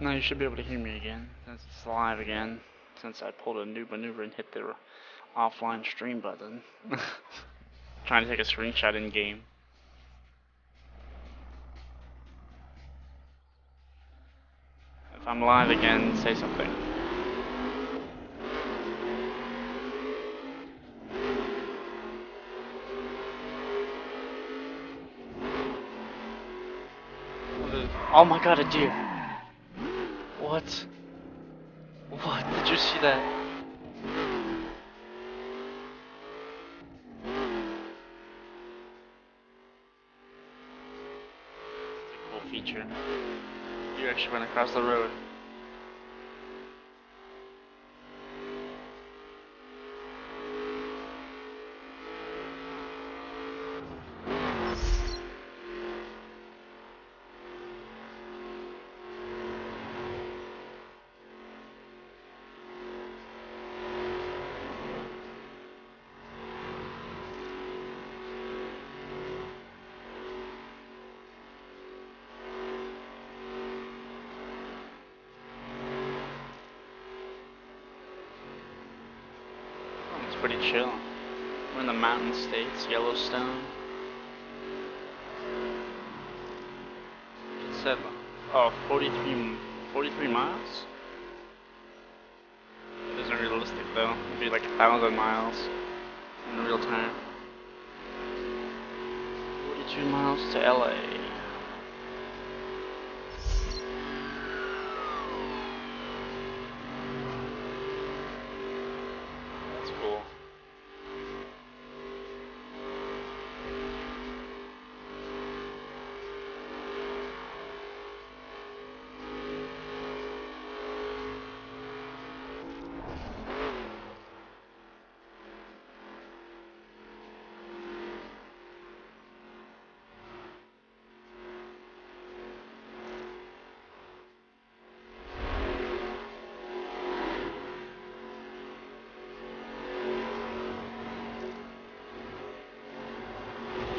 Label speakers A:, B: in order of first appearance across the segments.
A: No, you should be able to hear me again, since it's live again, since I pulled a new maneuver and hit the offline stream button. Trying to take a screenshot in game. If I'm live again, say something. Oh my god, a deer! What? What? Did you see that? It's a cool feature. You actually went across the road. It's pretty chill. We're in the mountain states, Yellowstone. It said, uh, oh, 43, 43 miles? It isn't realistic though. It'd be like a thousand miles in real time. 42 miles to LA. That's cool.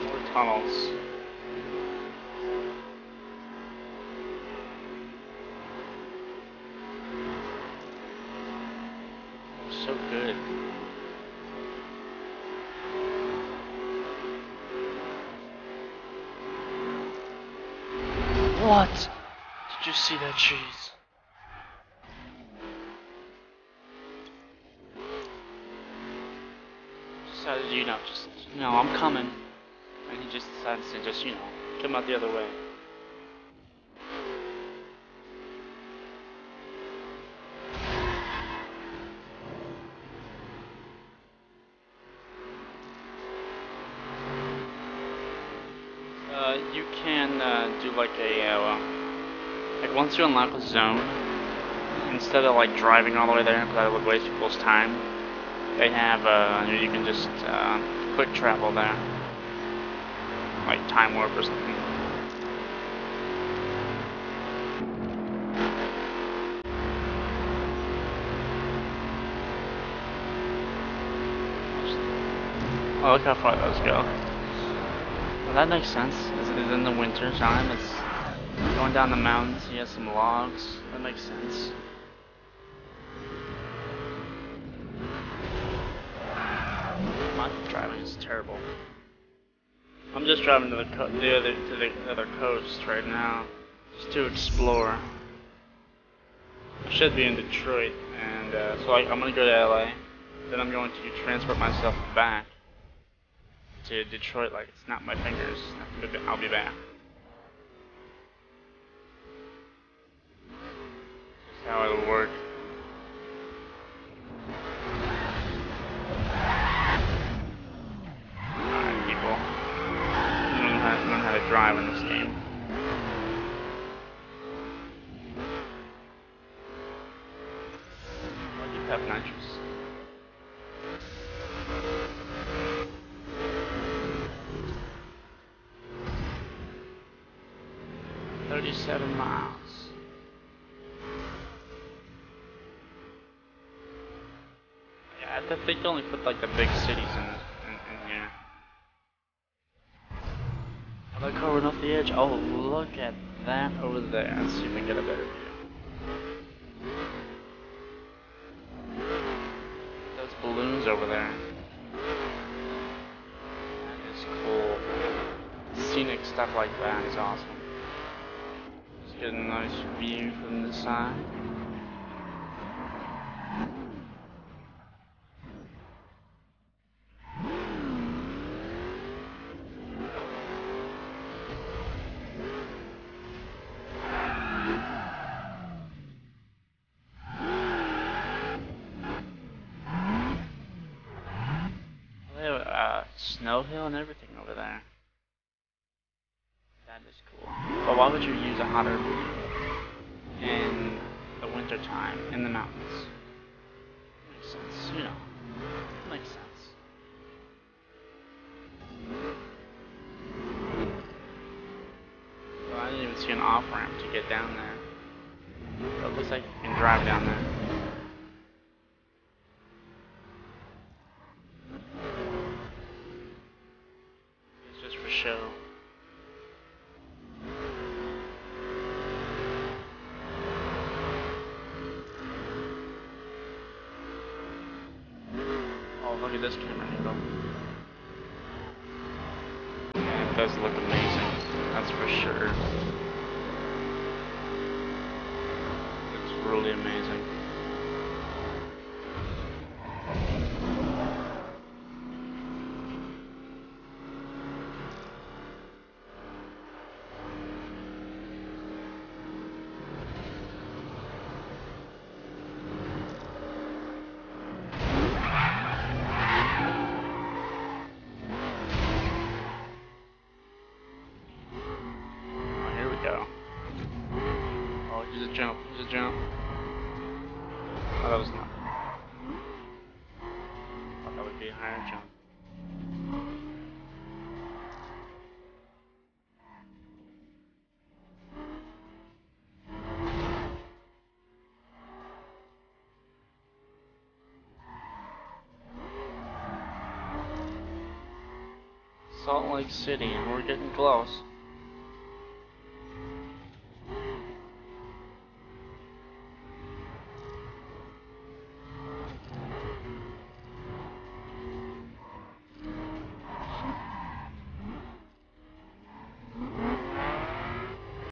A: More tunnels. So good. What? Did you see that cheese? Decided, you know, just, No, I'm coming. And he just decides to just, you know, come out the other way. Uh, you can uh, do like a, uh, like once you unlock a zone, instead of like driving all the way there, because that would waste people's time, they have, uh, you can just quick travel there like time warp or something. Oh, look how far those go. Well, that makes sense. It's, in the winter time. It's going down the mountains. He has some logs. That makes sense. My driving is terrible. I'm just driving to the the other to the other coast right now, just to explore. I should be in Detroit, and uh, so I, I'm gonna go to LA. Then I'm going to transport myself back to Detroit. Like it's not my fingers. I'll be back. That's how it'll work. Alright, people learn how, learn how to drive in this game. Nitrous? Thirty-seven miles. Yeah, I think they only put like the big cities in, in, in here. I covering off the edge? Oh, look at that over there. Let's see if we can get a better view. over there. That is cool. Scenic stuff like that is awesome. Just get a nice view from the side. Snow hill and everything over there. Is cool. But why would you use a hot air balloon in the winter time in the mountains? Makes sense, you know. Makes sense. Well, I didn't even see an off ramp to get down there. But it looks like you can drive down there. It's just for show. Oh, look at this camera angle. It does look amazing. That's for sure. It's really amazing. Oh, here we go. Oh, here's a jump. Here's a jump. Oh, that was not. Thought that would be a higher jump. Salt Lake City, and we're getting close.